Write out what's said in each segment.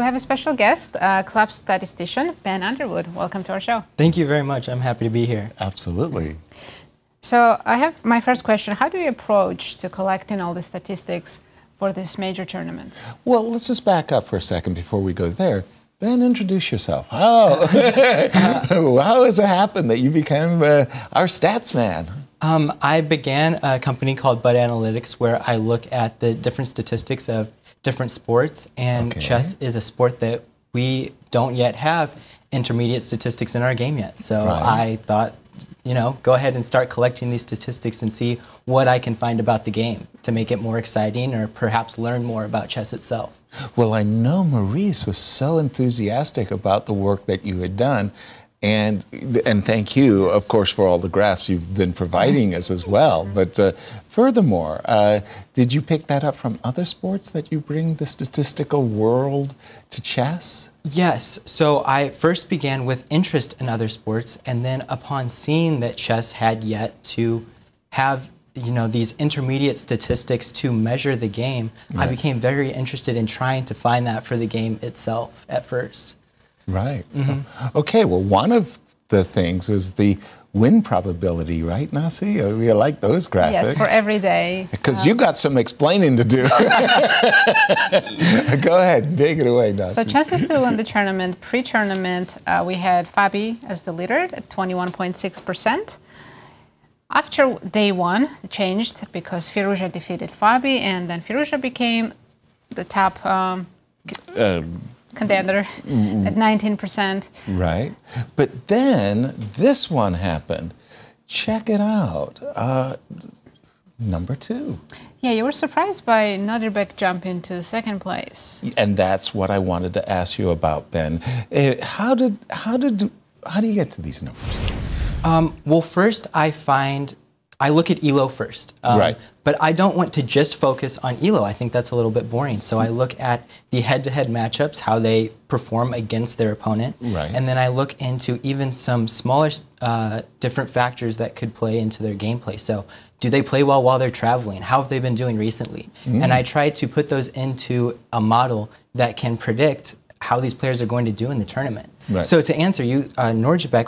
we have a special guest, uh, club statistician Ben Underwood. Welcome to our show. Thank you very much. I'm happy to be here. Absolutely. So I have my first question. How do you approach to collecting all the statistics for this major tournament? Well, let's just back up for a second before we go there. Ben, introduce yourself. How, how has it happened that you became uh, our stats man? Um, I began a company called Bud Analytics where I look at the different statistics of different sports, and Okay. chess is a sport that we don't yet have intermediate statistics in our game yet. So Right. I thought, you know, go ahead and start collecting these statistics and see what I can find about the game to make it more exciting or perhaps learn more about chess itself. Well, I know Maurice was so enthusiastic about the work that you had done. And, and thank you, of course, for all the graphs you've been providing us as well. But uh, furthermore, uh, did you pick that up from other sports that you bring the statistical world to chess? Yes. So I first began with interest in other sports, and then upon seeing that chess had yet to have you know these intermediate statistics to measure the game, I became very interested in trying to find that for the game itself at first. Right. Okay, well, one of the things was the win probability, right, Nasi? Uh, We like those graphics. Yes, for every day. Because you got some explaining to do. Go ahead, take it away, Nasi. So chances to win the tournament. Pre-tournament, uh, we had Fabi as the leader at 21.6%. After day one, it changed because Firouzja defeated Fabi, and then Firouzja became the top um, contender at 19%. right. But then this one happened. Check it out. Uh, number two. Yeah, you were surprised by Nodirbek jumping to second place. And that's what I wanted to ask you about, Ben. Uh, how did how did how do you get to these numbers? Um, well, first I find I look at Elo first, um, Right. But I don't want to just focus on Elo. I think that's a little bit boring. So I look at the head-to-head matchups, how they perform against their opponent, Right. and then I look into even some smaller, uh, different factors that could play into their gameplay. So. Do they play well while they're traveling? How have they been doing recently? Mm. And I try to put those into a model that can predict how these players are going to do in the tournament. Right. So to answer you, uh,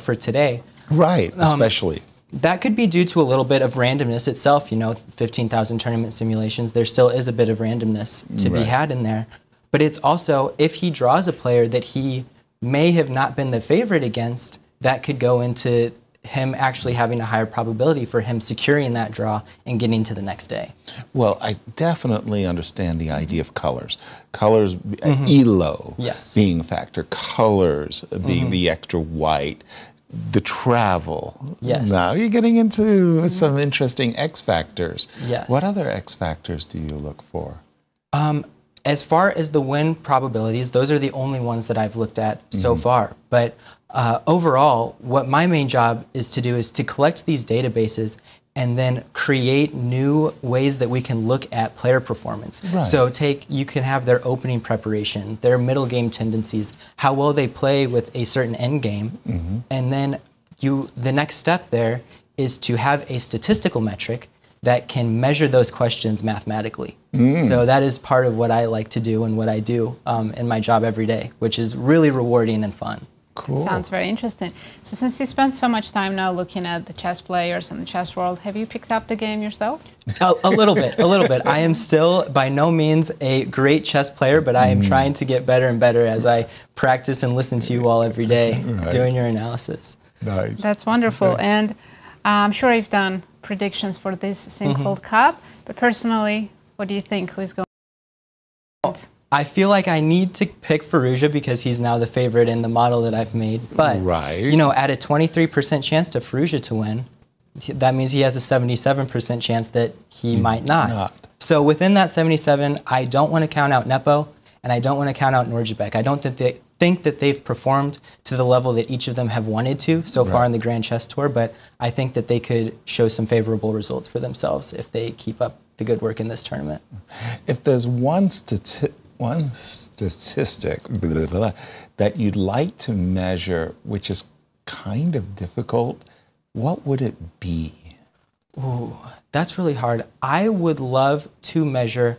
for today, Right, especially. That could be due to a little bit of randomness itself. You know, 15,000 tournament simulations, there still is a bit of randomness to be had in there. But it's also, if he draws a player that he may have not been the favorite against, that could go into him actually having a higher probability for him securing that draw and getting to the next day. Well, I definitely understand the idea of colors. Colors, uh, elo Yes. being a factor, colors being the extra white, the travel. Yes. Now you're getting into some mm-hmm. interesting X factors. Yes. What other X factors do you look for? Um, as far as the win probabilities, those are the only ones that I've looked at so mm-hmm. far. But uh, overall, what my main job is to do is to collect these databases and then create new ways that we can look at player performance. Right. So take you can have their opening preparation, their middle game tendencies, how well they play with a certain end game, and then you the next step there is to have a statistical metric that can measure those questions mathematically. So that is part of what I like to do and what I do um, in my job every day, which is really rewarding and fun. Cool. Sounds very interesting. So since you spent so much time now looking at the chess players and the chess world, have you picked up the game yourself? a, a little bit, a little bit. I am still by no means a great chess player, but I am trying to get better and better as I practice and listen to you all every day doing your analysis. Nice. That's wonderful. And uh, I'm sure you've done predictions for this Sinquefield Mm-hmm. Cup, but personally, what do you think? Who's going? I feel like I need to pick Firouzja because he's now the favorite in the model that I've made. But Right. you know, at a 23% chance to Firouzja to win, that means he has a 77% chance that he might not. not. So within that 77, I don't want to count out Nepo and I don't want to count out Nodirbek. I don't think they think that they've performed to the level that each of them have wanted to so far in the Grand Chess Tour, but I think that they could show some favorable results for themselves if they keep up the good work in this tournament. If there's one stati- one statistic blah, blah, blah, that you'd like to measure, which is kind of difficult, what would it be? Ooh, That's really hard. I would love to measure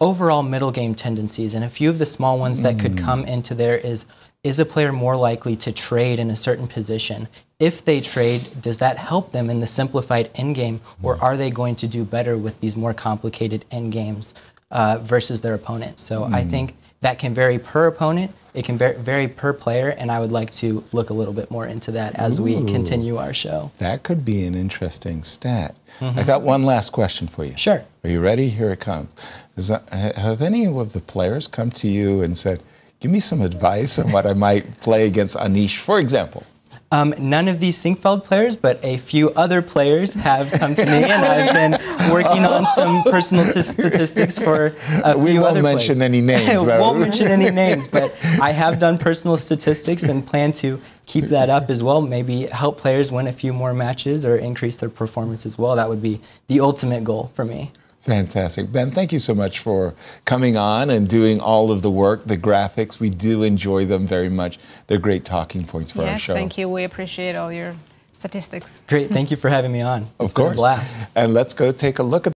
overall middle game tendencies. And a few of the small ones that could come hmm. into there is is a player more likely to trade in a certain position? If they trade, does that help them in the simplified end game, or hmm. are they going to do better with these more complicated end games uh, versus their opponent? So I think that can vary per opponent. It can vary per player, and I would like to look a little bit more into that as we continue our show. That could be an interesting stat. I got one last question for you. Sure. Are you ready? Here it comes. That, have any of the players come to you and said, "Give me some advice on what I might play against Anish, for example"? Um, none of these Sinquefield players, but a few other players have come to me, and I've been working on some personal t- statistics for a We few won't other mention players. any names, but- won't mention any names, but I have done personal statistics and plan to keep that up as well. Maybe help players win a few more matches or increase their performance as well. That would be the ultimate goal for me. Fantastic. Ben, thank you so much for coming on and doing all of the work, the graphics. We do enjoy them very much. They're great talking points for our Yes, show. thank you. We appreciate all your statistics. Great, thank you for having me on. It's Of been a course. blast. And let's go take a look at